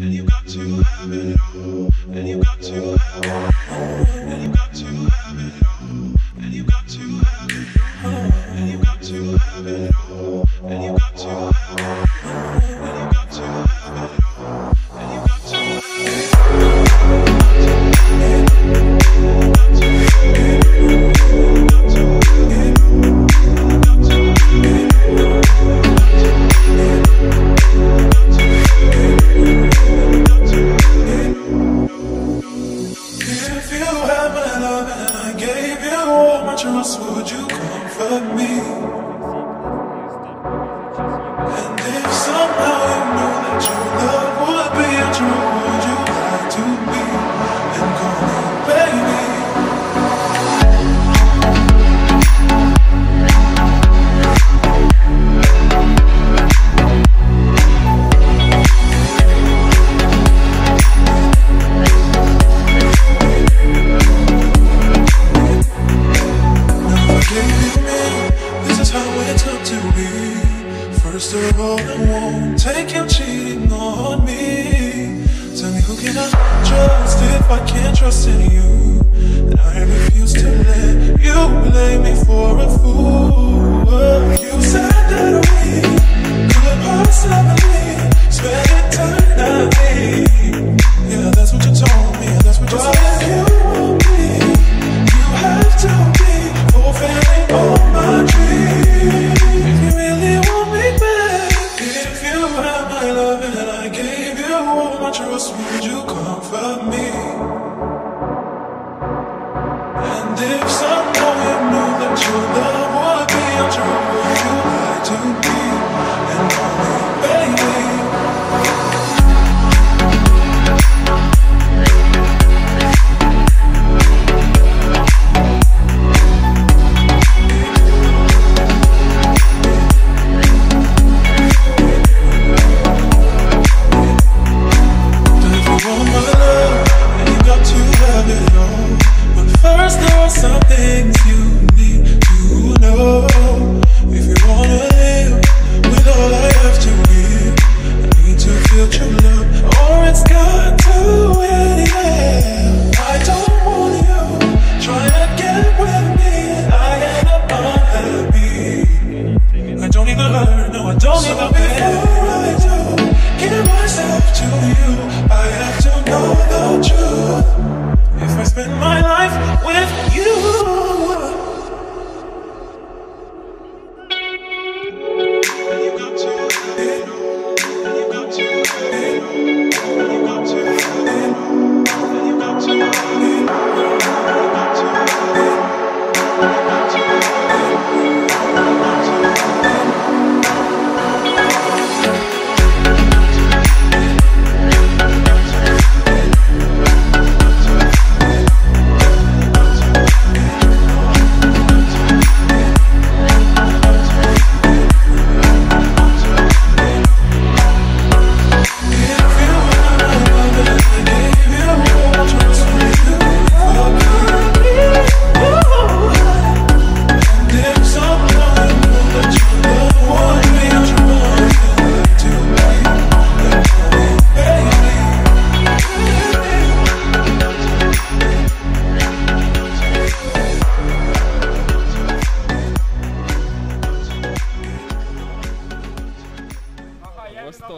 And you got to have it all. And you got to have it all. And you got to have it all. And you got to have it all. And you got to have it all. Up to be. First of all, I won't take you cheating on me. Tell me who can I trust if I can't trust in you? And I refuse to let you blame me for different. Some things you need to know. Thank you.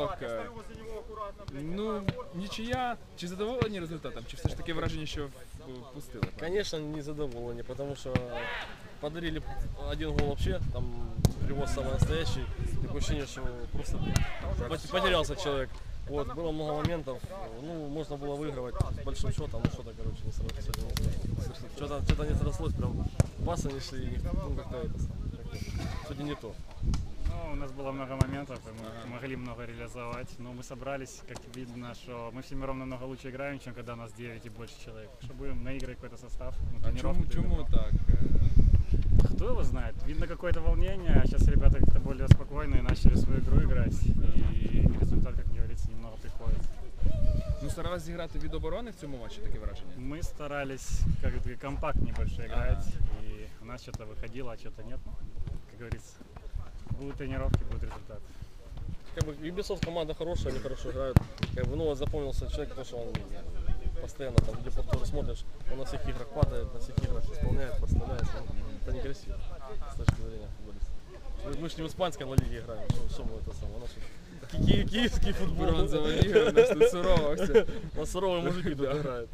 Восток. е, Ну, нічия. Чи задоволені результатом? Чи все ж таки враження, що впустили? Конечно, не задоволені, потому что подарили один гол вообще, там привоз самый настоящий. Такое ощущение, что просто пот- потерялся человек. Вот, было много моментов, ну, можно было выигрывать с большим счетом, но что-то, короче, не срослось. сегодня не срослось. Что-то, что-то не срослось, прям пасы не шли, ну, как-то это, как-то, сегодня не то. Ну, у нас было много моментов, и мы могли много реализовать, но мы собрались, как видно, что мы всемиром намного лучше играем, чем когда нас 9 и больше человек. Что будем наигрывать какой-то состав, ну, А тренировки чому, чому тренировки. так? Е, Кто его знает? Видно какое-то волнение, а сейчас ребята как-то более спокойные начали свою игру играть, и результат, как говорится, немного приходит. Ну, старалась зіграти від оборони в цьому матчі, таке враження? Мы старались как бы компактнее больше играть, и у нас что-то выходило, а что-то нет. Ну, Как говорится, будут тренировки, будет результат. как бы Ubisoft команда хорошая, они хорошо играют. Как бы, ну, вот запомнился человек, потому что он постоянно там, где повторы смотришь, он на всех играх падает, на всех играх исполняет, подставляется. Ну, это некрасиво с точки зрения футболиста. Мы, мы же не в испанской Ла Лиге играем, что, что мы это самое, у нас же киевский футбол. Бронзова ліга, у нас тут сурова все. У нас суровые мужики тут играют.